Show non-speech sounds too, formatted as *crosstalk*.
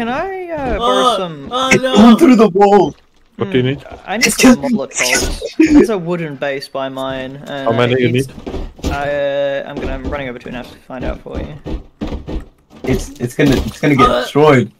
can I uh, uh borrow some? oh *laughs* no! through the wall. Hmm. What do you need? I need some killing me. There's a wooden base by mine. And How many do you need? I, uh, I'm gonna. I'm running over to it now to find out for you. It's it's gonna it's gonna get Uh, destroyed.